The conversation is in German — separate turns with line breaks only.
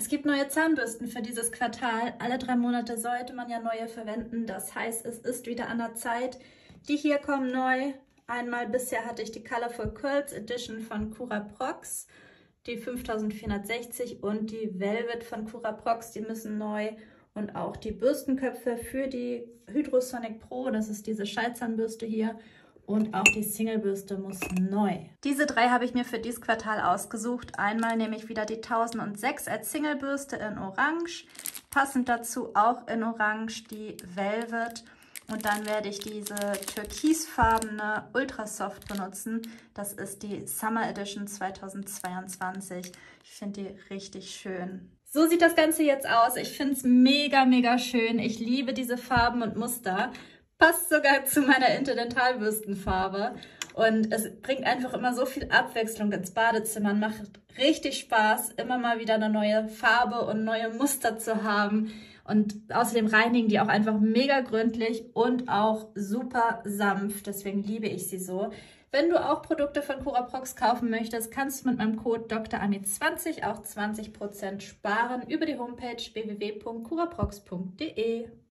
Es gibt neue Zahnbürsten für dieses Quartal. Alle drei Monate sollte man ja neue verwenden. Das heißt, es ist wieder an der Zeit. Die hier kommen neu. Einmal bisher hatte ich die Colorful Curls Edition von Cura Prox, die 5460 und die Velvet von Cura Prox, die müssen neu. Und auch die Bürstenköpfe für die Hydrosonic Pro, das ist diese Schallzahnbürste hier, und auch die Singlebürste muss neu. Diese drei habe ich mir für dieses Quartal ausgesucht. Einmal nehme ich wieder die 1006 als Singlebürste in Orange. Passend dazu auch in Orange die Velvet. Und dann werde ich diese türkisfarbene Ultrasoft benutzen. Das ist die Summer Edition 2022. Ich finde die richtig schön. So sieht das Ganze jetzt aus. Ich finde es mega, mega schön. Ich liebe diese Farben und Muster. Passt sogar zu meiner Interdentalbürstenfarbe. Und es bringt einfach immer so viel Abwechslung ins Badezimmer. Macht richtig Spaß, immer mal wieder eine neue Farbe und neue Muster zu haben. Und außerdem reinigen die auch einfach mega gründlich und auch super sanft. Deswegen liebe ich sie so. Wenn du auch Produkte von Curaprox kaufen möchtest, kannst du mit meinem Code DrAmi20 auch 20% sparen über die Homepage www.curaprox.de.